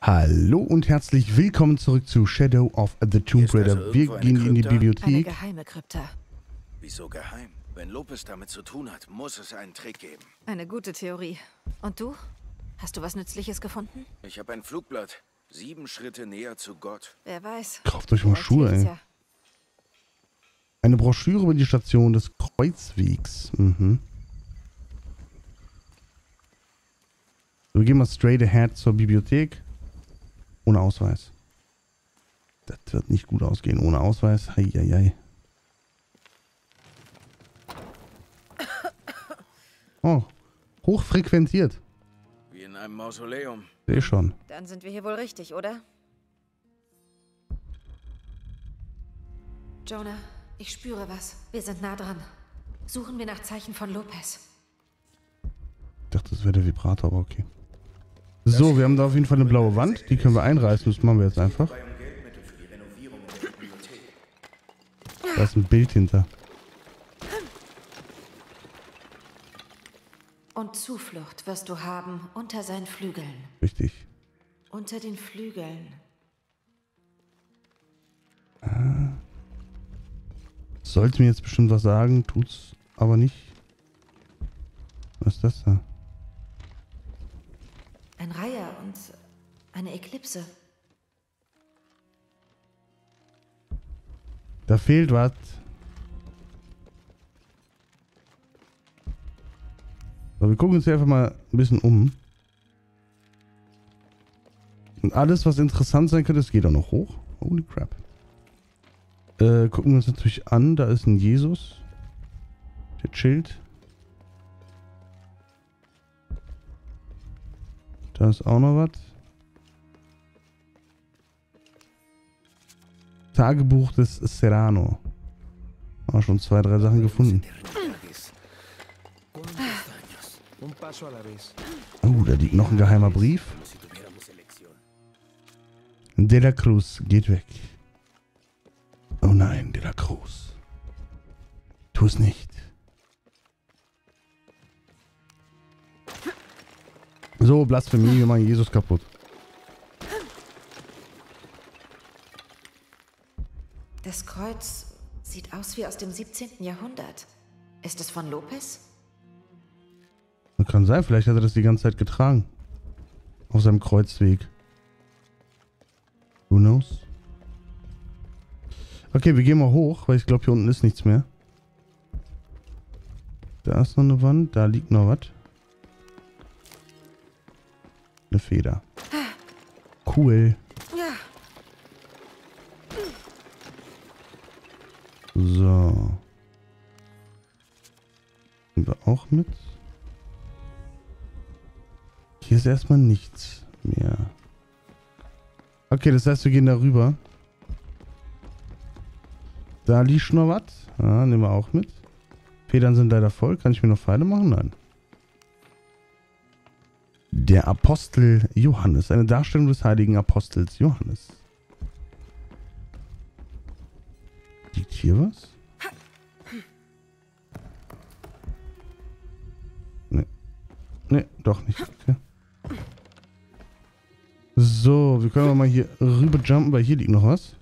Hallo und herzlich willkommen zurück zu Shadow of the Tomb Ist also Raider. Wir gehen in die Krypta? Eine Bibliothek. geheime Krypta. Wieso geheim? Wenn Lopez damit zu tun hat, muss es einen Trick geben. Eine gute Theorie. Und du? Hast du was Nützliches gefunden? Ich habe ein Flugblatt. Sieben Schritte näher zu Gott. Wer weiß. Kauft euch mal Schuhe, ey. ja. Eine Broschüre über die Station des Kreuzwegs. Mhm. So, wir gehen mal straight ahead zur Bibliothek. Ohne Ausweis. Das wird nicht gut ausgehen. Ohne Ausweis. Heieiei. Oh, hochfrequentiert. Wie in einem Mausoleum. Sehe schon. Dann sind wir hier wohl richtig, oder? Jonah, ich spüre was. Wir sind nah dran. Suchen wir nach Zeichen von Lopez. Ich dachte, das wäre der Vibrator, aber okay. So, wir haben da auf jeden Fall eine blaue Wand. Die können wir einreißen. Das machen wir jetzt einfach. Da ist ein Bild hinter. Und Zuflucht wirst du haben unter seinen Flügeln. Richtig. Unter den Flügeln. Sollte mir jetzt bestimmt was sagen, tut's aber nicht. Was ist das da? Ein Reiher und eine Eklipse. Da fehlt was. So, wir gucken uns hier einfach mal ein bisschen um. Und alles, was interessant sein könnte, es geht auch noch hoch. Holy crap. Äh, gucken wir uns natürlich an. Da ist ein Jesus. Der chillt. Da ist auch noch was. Tagebuch des Serrano. Ah, schon zwei, drei Sachen gefunden. Oh, da liegt noch ein geheimer Brief. De la Cruz geht weg. Oh nein, De la Cruz. Tu es nicht. So, Blasphemie, wir machen Jesus kaputt. Das Kreuz sieht aus wie aus dem 17. Jahrhundert. Ist es von Lopez? Kann sein, vielleicht hat er das die ganze Zeit getragen. Auf seinem Kreuzweg. Who knows? Okay, wir gehen mal hoch, weil ich glaube, hier unten ist nichts mehr. Da ist noch eine Wand, da liegt noch was. Eine Feder. Cool. Ja. So. Nehmen wir auch mit. Hier ist erstmal nichts mehr. Okay, das heißt, wir gehen da rüber. Da liegt noch was. Ja, nehmen wir auch mit. Federn sind leider voll. Kann ich mir noch Pfeile machen? Nein. Der Apostel Johannes. Eine Darstellung des heiligen Apostels Johannes. Hier was? Ne. Ne, doch nicht. Okay. So, wir können mal hier rüber jumpen, weil hier liegt noch was.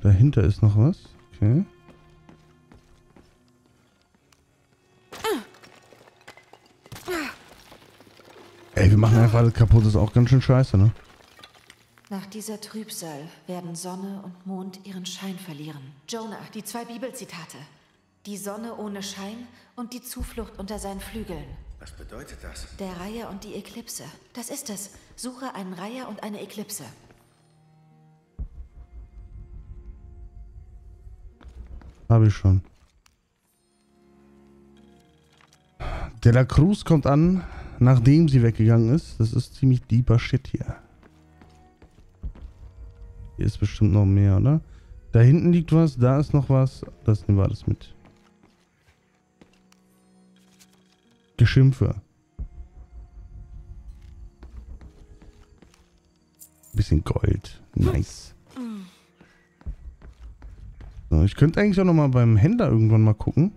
Dahinter ist noch was. Okay. Ey, wir machen einfach alles kaputt. Das ist auch ganz schön scheiße, ne? Nach dieser Trübsal werden Sonne und Mond ihren Schein verlieren. Jonah, die zwei Bibelzitate. Die Sonne ohne Schein und die Zuflucht unter seinen Flügeln. Was bedeutet das? Der Reiher und die Eklipse. Das ist es. Suche einen Reiher und eine Eklipse. Habe ich schon. De la Cruz kommt an, nachdem sie weggegangen ist. Das ist ziemlich deeper Shit hier. Hier ist bestimmt noch mehr, oder? Da hinten liegt was, da ist noch was. Das nehmen wir alles mit. Geschimpfe. Bisschen Gold. Nice. So, ich könnte eigentlich auch noch mal beim Händler irgendwann mal gucken.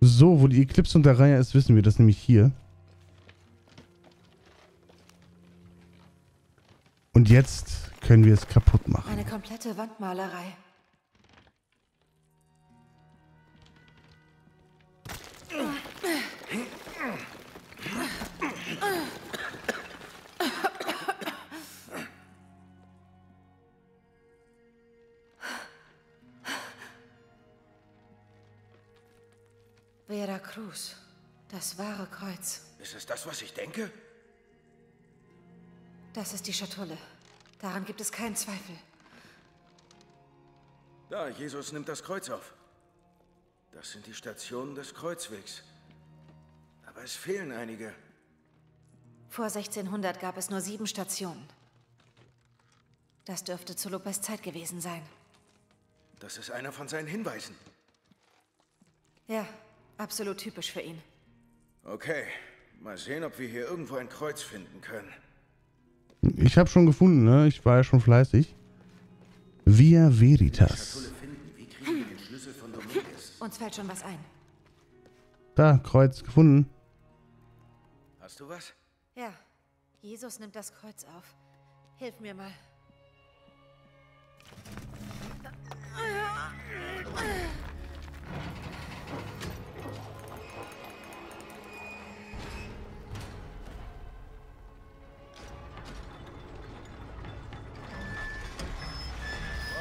So, wo die Eclipse unter Reihe ist, wissen wir das nämlich hier. Und jetzt können wir es kaputt machen. Eine komplette Wandmalerei. Vera Cruz. Das wahre Kreuz. Ist es das, was ich denke? Das ist die Schatulle. Daran gibt es keinen Zweifel. Da, Jesus nimmt das Kreuz auf. Das sind die Stationen des Kreuzwegs. Aber es fehlen einige. Vor 1600 gab es nur sieben Stationen. Das dürfte zu Lopez Zeit gewesen sein. Das ist einer von seinen Hinweisen. Ja, absolut typisch für ihn. Okay, mal sehen, ob wir hier irgendwo ein Kreuz finden können. Ich habe schon gefunden, ne? Ich war ja schon fleißig. Via Veritas. Uns fällt schon was ein. Da, Kreuz gefunden. Hast du was? Ja, Jesus nimmt das Kreuz auf. Hilf mir mal.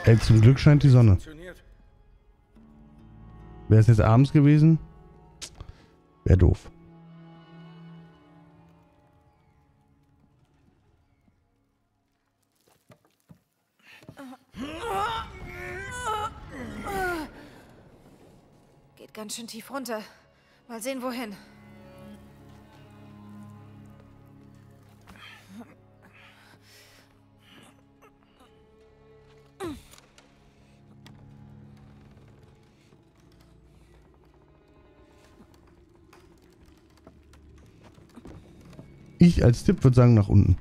Ey, zum Glück scheint die Sonne. Wäre es jetzt abends gewesen? Wäre doof. Geht ganz schön tief runter. Mal sehen, wohin. Ich als Tipp würde sagen nach unten.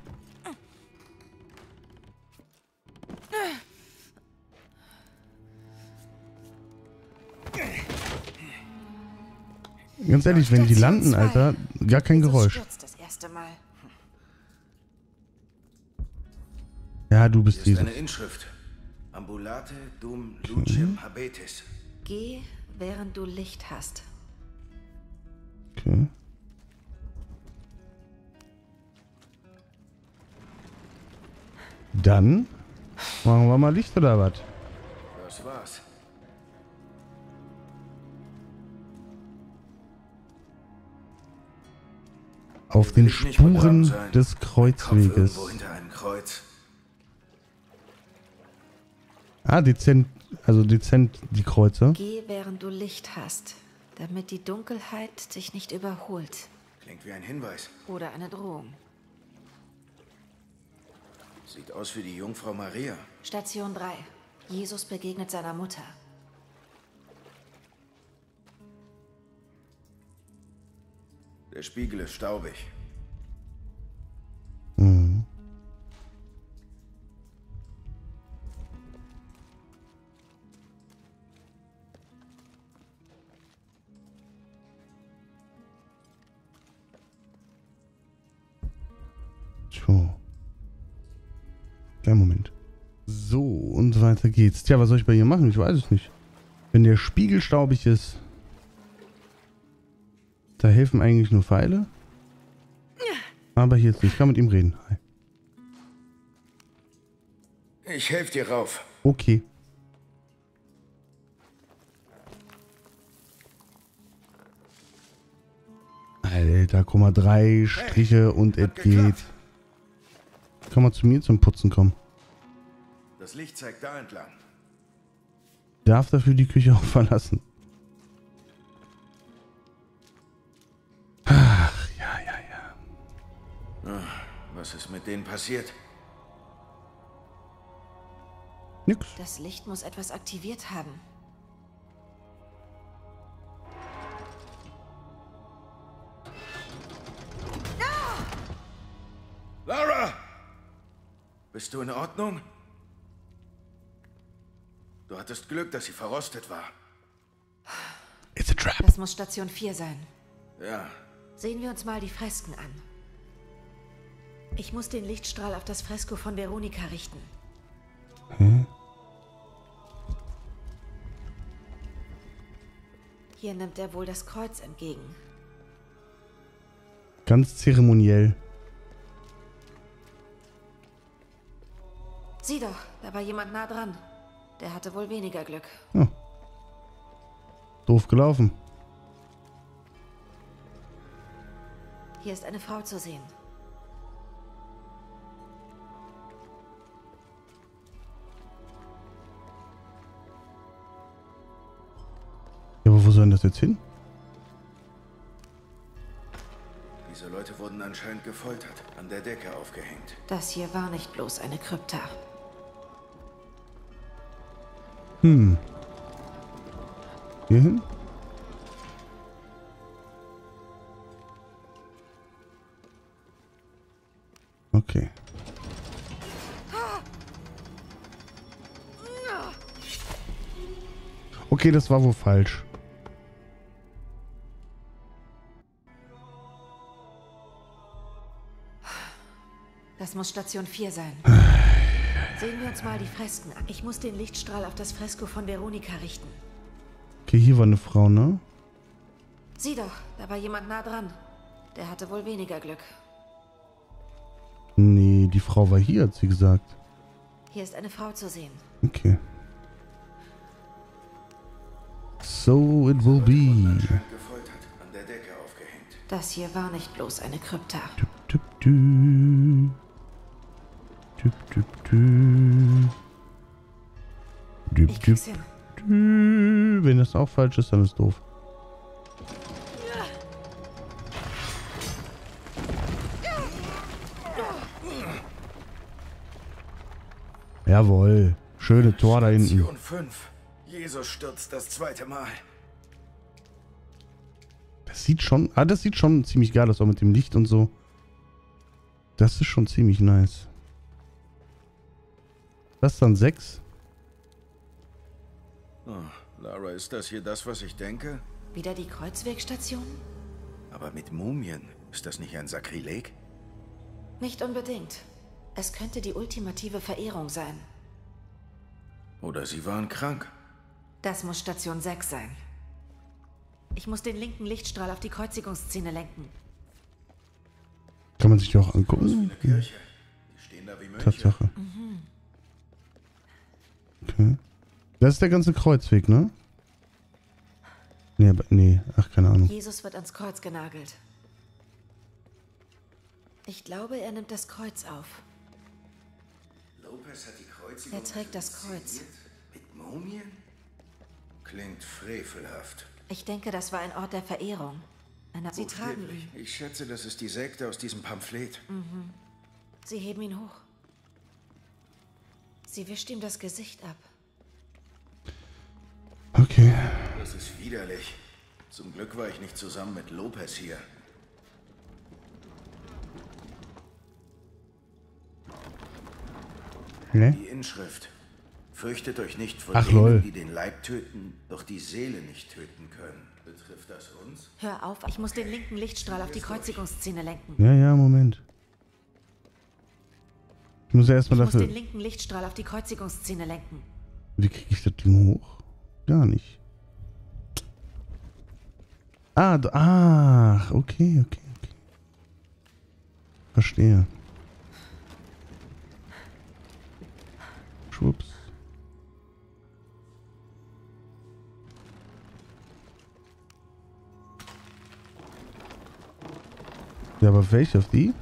Ganz ehrlich, wenn die landen. Alter, gar kein Geräusch. stürzt das erste Mal. Ja, du bist Jesus. eine Inschrift. Ambulate dum lucem habetis. Geh, während du Licht hast. Okay. Dann machen wir mal Licht oder was? Das war's. Auf den Spuren des Kreuzweges. irgendwo hinter einem Kreuz. Ah, dezent, also dezent die Kreuze. Geh, während du Licht hast, damit die Dunkelheit dich nicht überholt. Klingt wie ein Hinweis. Oder eine Drohung. Sieht aus wie die Jungfrau Maria. Station 3. Jesus begegnet seiner Mutter. Der Spiegel ist staubig. Geht's. Tja, was soll ich bei ihr machen? Ich weiß es nicht. Wenn der Spiegel staubig ist, da helfen eigentlich nur Pfeile. Aber hier jetzt nicht. Ich kann mit ihm reden. Hi. Ich helfe dir rauf. Okay. Alter, guck mal, drei Striche und es geht. Kann man zu mir zum Putzen kommen. Das Licht zeigt da entlang. Darf dafür die Küche auch verlassen. Ach, ja, ja, ja. Was ist mit denen passiert? Nix. Das Licht muss etwas aktiviert haben. Lara! Bist du in Ordnung? Du hattest Glück, dass sie verrostet war. It's a trap. Das muss Station 4 sein. Ja, Sehen wir uns mal die Fresken an. Ich muss den Lichtstrahl auf das Fresko von Veronika richten. Hier nimmt er wohl das Kreuz entgegen. Ganz zeremoniell. Sieh doch, da war jemand nah dran. Der hatte wohl weniger Glück. Doof gelaufen. Hier ist eine Frau zu sehen. Ja, aber wo soll denn das jetzt hin? diese Leute wurden anscheinend gefoltert, an der Decke aufgehängt. Das hier war nicht bloß eine Krypta. Hm. Hier hin? Okay. Okay, das war wohl falsch. Das muss Station 4 sein. Sehen wir uns mal die Fresken an. Ich muss den Lichtstrahl auf das Fresko von Veronika richten. Okay, hier war eine Frau, ne? Sieh doch, da war jemand nah dran. Der hatte wohl weniger Glück. Nee, die Frau war hier, hat sie gesagt. Hier ist eine Frau zu sehen. Okay. So it will be. Das hier war nicht bloß eine Krypta. Düp, düp, dü. Düp, düp, dü. Düp, Ich düp, krieg's hin. dü. Wenn das auch falsch ist, dann ist doof. Jawohl. Schöne Tor da hinten. Station 5. Jesus stürzt das zweite Mal. Das sieht schon, ah, das sieht schon ziemlich geil aus, auch mit dem Licht und so. Das ist schon ziemlich nice. Das ist dann 6. Oh, Lara, ist das hier das, was ich denke? Wieder die Kreuzwegstation? Aber mit Mumien, ist das nicht ein Sakrileg? Nicht unbedingt. Es könnte die ultimative Verehrung sein. Oder sie waren krank. Das muss Station 6 sein. Ich muss den linken Lichtstrahl auf die Kreuzigungsszene lenken. Kann man sich die auch Wie angucken? eine Kirche. Okay. Das ist der ganze Kreuzweg, ne? Nee, aber, nee, ach, keine Ahnung. Jesus wird ans Kreuz genagelt. Ich glaube, er nimmt das Kreuz auf. Lopez hat die Kreuzigung Er trägt das Kreuz. Mit Mumien? Klingt frevelhaft. Ich denke, das war ein Ort der Verehrung. Eine Sie tragen ihn. Ich schätze, das ist die Sekte aus diesem Pamphlet. Sie heben ihn hoch. Sie wischt ihm das Gesicht ab. Okay. Das ist widerlich. Zum Glück war ich nicht zusammen mit Lopez hier. Ne? Die Inschrift. Fürchtet euch nicht vor Ach, denen, lol. die den Leib töten, doch die Seele nicht töten können. Betrifft das uns? Hör auf, ich muss den linken Lichtstrahl auf die Kreuzigungsszene lenken. Ja, ja, Moment. Ich muss ja Ich erstmal muss den dafür. linken Lichtstrahl auf die Kreuzigungsszene lenken. Wie kriege ich das Ding hoch? Gar nicht. Ah, ach, okay, okay, okay. Verstehe. Schwupps. Ja, aber welche auf die?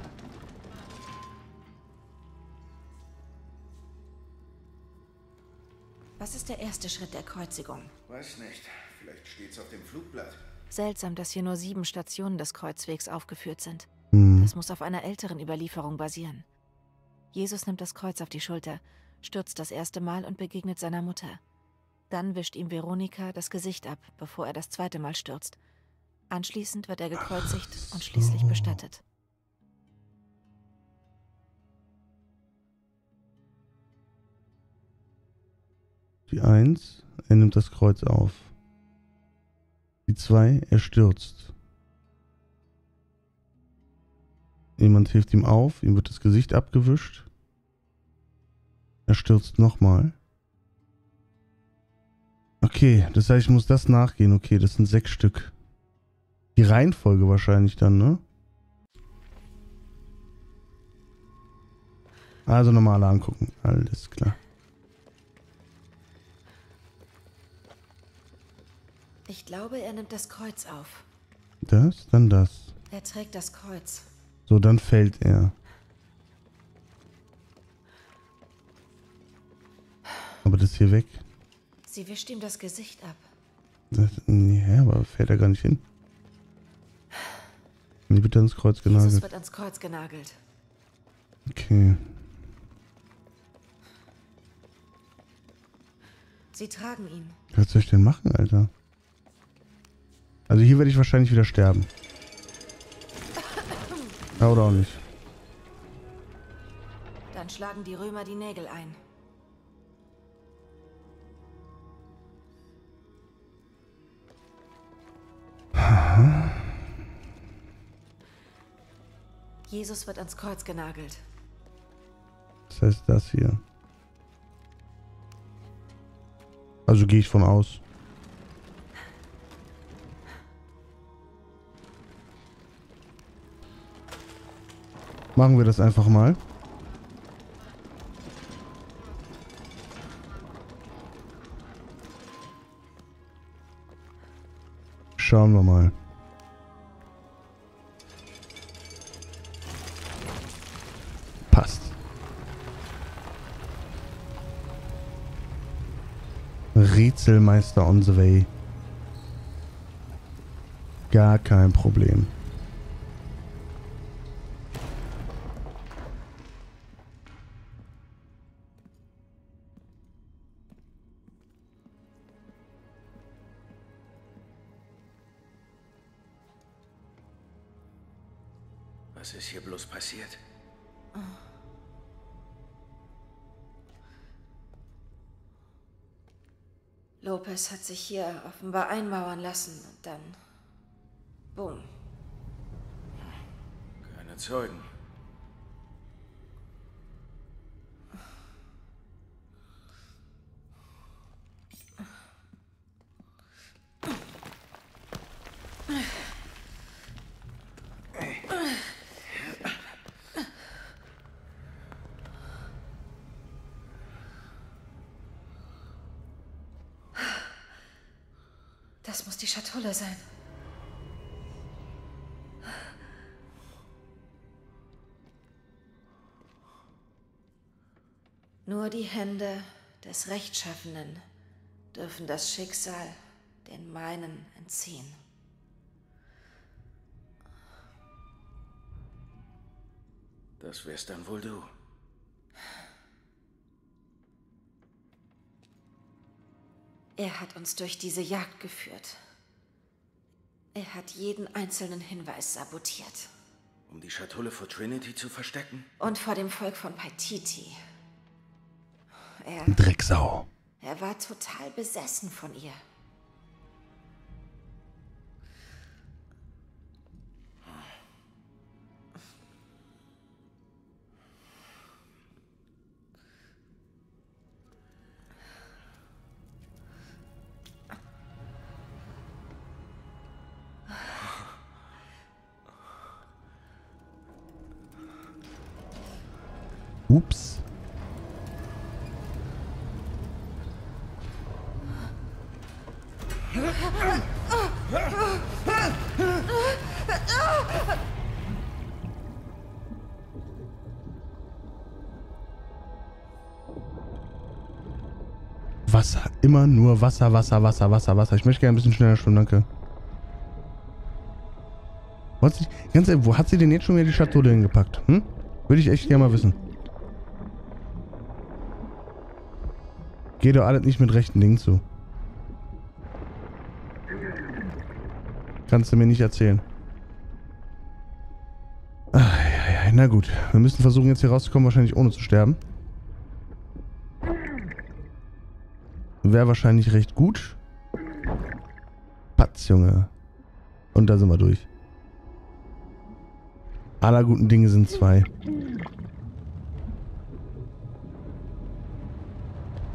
Ist der erste Schritt der Kreuzigung? Weiß nicht. Vielleicht steht's auf dem Flugblatt. Seltsam, dass hier nur sieben Stationen des Kreuzwegs aufgeführt sind. Hm. Das muss auf einer älteren Überlieferung basieren. Jesus nimmt das Kreuz auf die Schulter, stürzt das erste Mal und begegnet seiner Mutter. Dann wischt ihm Veronika das Gesicht ab, bevor er das zweite Mal stürzt. Anschließend wird er gekreuzigt und schließlich so. bestattet. Die Eins. Er nimmt das Kreuz auf. Die zwei, er stürzt. Jemand hilft ihm auf, ihm wird das Gesicht abgewischt. Er stürzt nochmal. Okay, das heißt, ich muss das nachgehen. Okay, das sind sechs Stück. Die Reihenfolge wahrscheinlich dann, ne? Also nochmal angucken. Alles klar. Ich glaube, er nimmt das Kreuz auf. Das, dann das. Er trägt das Kreuz. So, dann fällt er. Aber das hier weg. Sie wischt ihm das Gesicht ab. Das, ja, aber fällt er gar nicht hin. Die wird ans Kreuz Jesus genagelt. wird ans Kreuz genagelt. Okay. Sie tragen ihn. Was soll ich denn machen, Alter? Also hier werde ich wahrscheinlich wieder sterben. Ja, oder auch nicht. Dann schlagen die Römer die Nägel ein. Jesus wird ans Kreuz genagelt. Das heißt das hier. Also gehe ich von aus. Machen wir das einfach mal. Schauen wir mal. Passt. Rätselmeister on the way. Gar kein Problem. Lopez hat sich hier offenbar einmauern lassen und dann. Boom. Keine Zeugen. Das muss die Schatulle sein. Nur die Hände des Rechtschaffenen dürfen das Schicksal den meinen entziehen. Das wärst dann wohl du. Er hat uns durch diese Jagd geführt. Er hat jeden einzelnen Hinweis sabotiert. Um die Schatulle vor Trinity zu verstecken? Und vor dem Volk von Paititi. Er, Drecksau. er war total besessen von ihr. Immer nur Wasser, Wasser, Wasser, Wasser, Wasser. Ich möchte gerne ein bisschen schneller schwimmen, danke. Wo hat sie, ganz ehrlich, wo hat sie denn jetzt schon wieder die Schatulle hingepackt? Hm? Würde ich echt gerne mal wissen. Geht doch alles nicht mit rechten Dingen zu. Kannst du mir nicht erzählen. Ah, ja, ja, na gut. Wir müssen versuchen, jetzt hier rauszukommen, wahrscheinlich ohne zu sterben. Wäre wahrscheinlich recht gut. Patz, Junge. Und da sind wir durch. Aller guten Dinge sind zwei.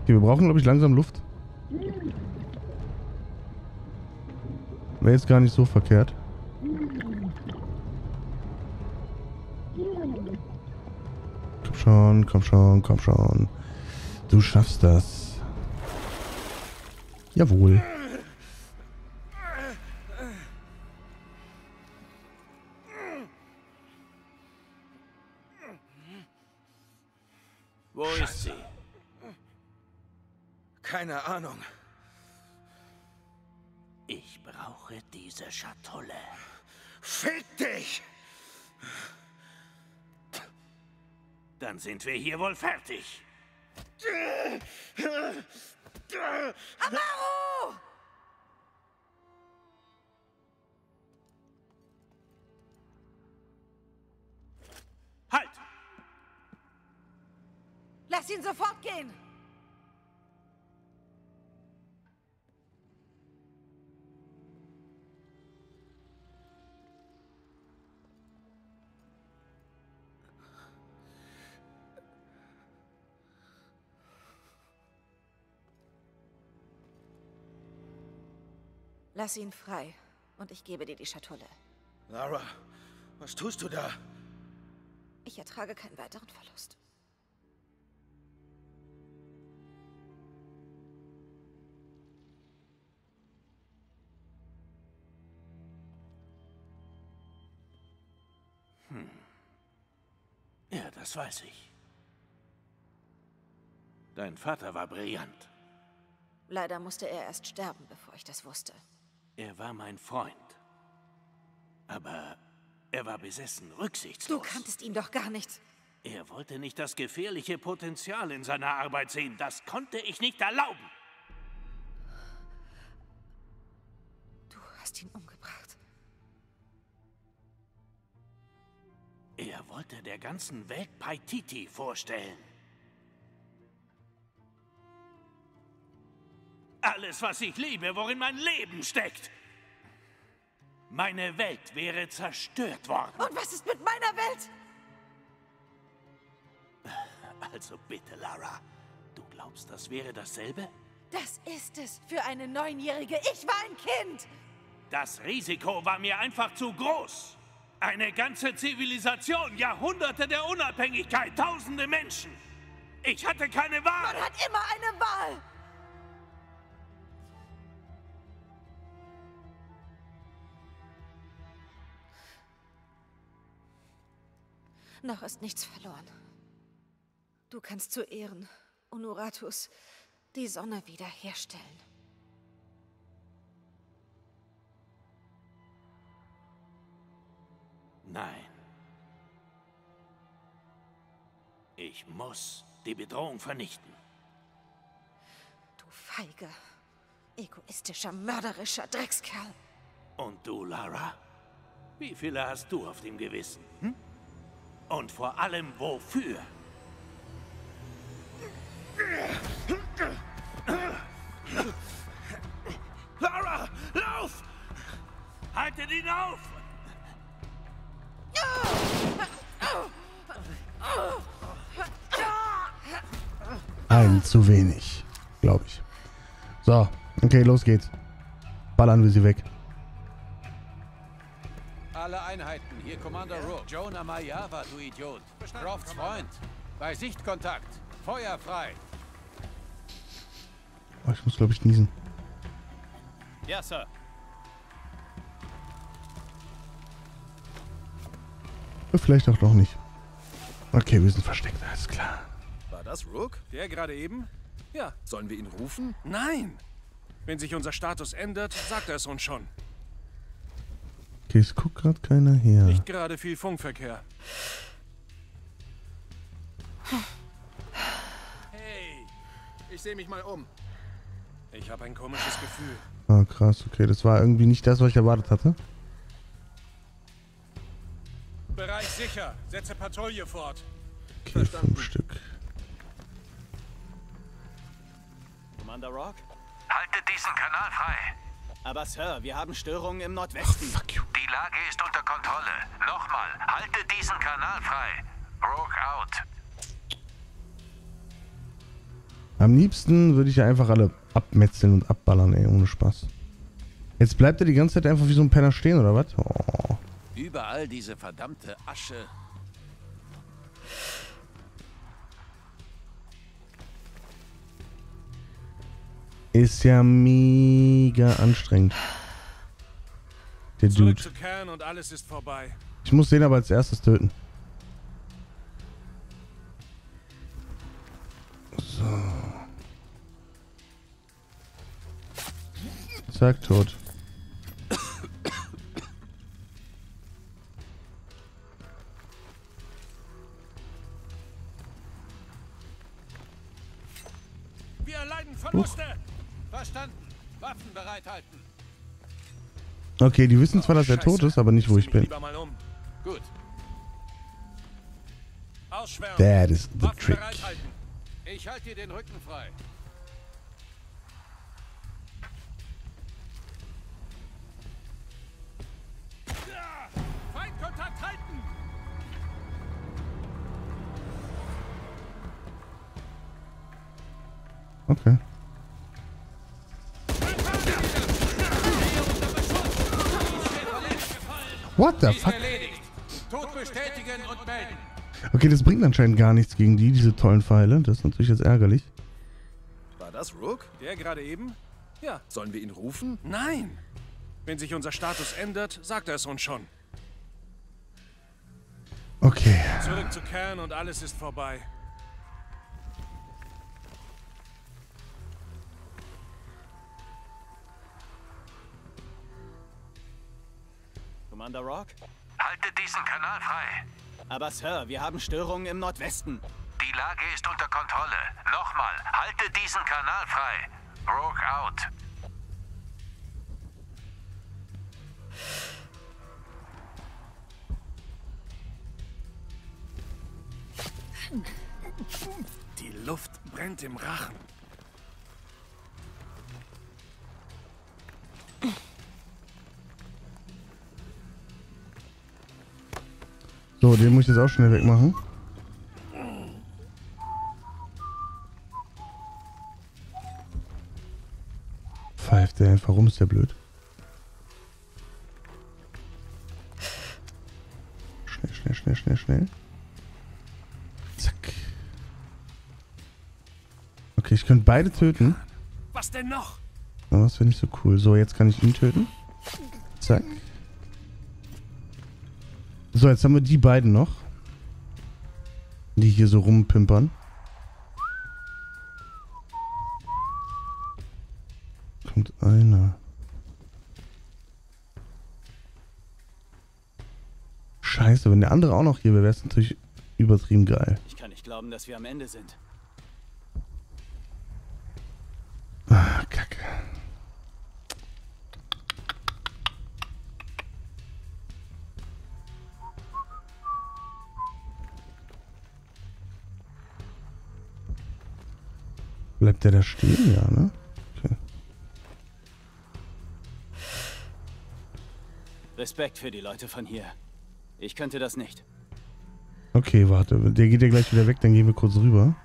Okay, wir brauchen, glaube ich, langsam Luft. Wäre jetzt gar nicht so verkehrt. Komm schon, komm schon, komm schon. Du schaffst das. Jawohl. Wo ist sie? Keine Ahnung. Ich brauche diese Schatulle. Fick dich! Dann sind wir hier wohl fertig. Amaru! Halt! Lass ihn sofort gehen! Lass ihn frei und ich gebe dir die Schatulle. Lara, was tust du da? Ich ertrage keinen weiteren Verlust. Ja, das weiß ich. Dein Vater war brillant. Leider musste er erst sterben, bevor ich das wusste. Er war mein Freund. Aber er war besessen, Du rücksichtslos. kanntest ihn doch gar nicht. Er wollte nicht das gefährliche Potenzial in seiner Arbeit sehen. Das konnte ich nicht erlauben. Du hast ihn umgebracht. Er wollte der ganzen Welt Paititi vorstellen. Alles, was ich liebe, worin mein Leben steckt. Meine Welt wäre zerstört worden. Und was ist mit meiner Welt? Also bitte, Lara. Du glaubst, das wäre dasselbe? Das ist es für eine Neunjährige. Ich war ein Kind. Das Risiko war mir einfach zu groß. Eine ganze Zivilisation, Jahrhunderte der Unabhängigkeit, tausende Menschen. Ich hatte keine Wahl. Man hat immer eine Wahl. Noch ist nichts verloren. Du kannst zu Ehren Unuratus die Sonne wiederherstellen. Nein. Ich muss die Bedrohung vernichten. Du feiger, egoistischer, mörderischer Dreckskerl. Und du, Lara? Wie viele hast du auf dem Gewissen? Hm? Und vor allem wofür? Lara, lauf! Haltet ihn auf! Ein zu wenig, glaube ich. So, okay, los geht's. Ballern wir sie weg. Einheiten, hier Commander Rook. Jonah Mayava, du Idiot. Crofts Freund. Bei Sichtkontakt. Feuer frei. Oh, ich muss, glaube ich, niesen. Ja, Sir. Oder Vielleicht auch doch nicht. Okay, wir sind versteckt, alles klar. War das Rook? Der gerade eben? Ja. Sollen wir ihn rufen? Nein! Wenn sich unser Status ändert, sagt er es uns schon. Okay, es guckt gerade keiner her. Nicht gerade viel Funkverkehr. Hey, ich sehe mich mal um. Ich habe ein komisches Gefühl. Ah, krass, okay. Das war irgendwie nicht das, was ich erwartet hatte. Bereich sicher. Setze Patrouille fort. Okay, fünf Stück. Commander Rock? Haltet diesen Kanal frei. Aber Sir, wir haben Störungen im Nordwesten. Fuck you. Die Lage ist unter Kontrolle. Nochmal, haltet diesen Kanal frei. Rogue out. Am liebsten würde ich ja einfach alle abmetzeln und abballern, ey, ohne Spaß. Jetzt bleibt er die ganze Zeit einfach wie so ein Penner stehen, oder was? Oh. Überall diese verdammte Asche. Ist ja mega anstrengend. Der Zurück Dude. zu Kern und alles ist vorbei. Ich muss den aber als erstes töten. So. Zack, tot. Wir erleiden Verluste. Verstanden. Waffen bereithalten. Okay, die wissen zwar, dass er tot ist, aber nicht, wo ich bin. That is the trick. Ich halte dir den Rücken frei. What the fuck? Erledigt. Tod bestätigen und melden. Okay, das bringt anscheinend gar nichts gegen die, diese tollen Pfeile. Das ist natürlich jetzt ärgerlich. War das Rook? Der gerade eben? Ja. Sollen wir ihn rufen? Nein. Wenn sich unser Status ändert, sagt er es uns schon. Okay. Zurück zu Kern und alles ist vorbei. Commander Rock? Haltet diesen Kanal frei. Aber Sir, wir haben Störungen im Nordwesten. Die Lage ist unter Kontrolle. Nochmal, haltet diesen Kanal frei. Rogue out. Die Luft brennt im Rachen. So, den muss ich jetzt auch schnell wegmachen. Pfeift der einfach rum, ist der blöd. Schnell, schnell, schnell, schnell, schnell. Zack. Okay, ich könnte beide töten. Was denn noch? Aber das wäre nicht so cool. So, jetzt kann ich ihn töten. Zack. So, jetzt haben wir die beiden noch. Die hier so rumpimpern. Kommt einer. Scheiße, wenn der andere auch noch hier wäre, wäre es natürlich übertrieben geil. Ich kann nicht glauben, dass wir am Ende sind. Bleibt der da stehen? Ja, ne? Okay. Respekt für die Leute von hier. Ich könnte das nicht. Okay, warte. Der geht ja gleich wieder weg, dann gehen wir kurz rüber.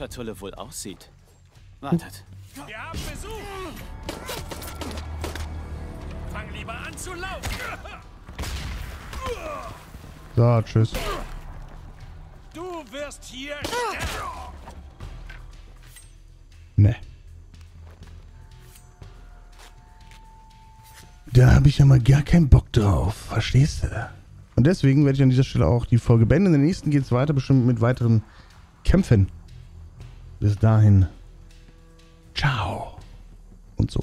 Schatulle wohl aussieht. Wartet. Wir haben Besuch. Fang lieber an zu laufen. So, tschüss. Du wirst hier sterben. Ne. Da habe ich ja mal gar keinen Bock drauf. Verstehst du? Und deswegen werde ich an dieser Stelle auch die Folge beenden. In der nächsten geht es weiter, bestimmt mit weiteren Kämpfen. Bis dahin. Ciao. Und so.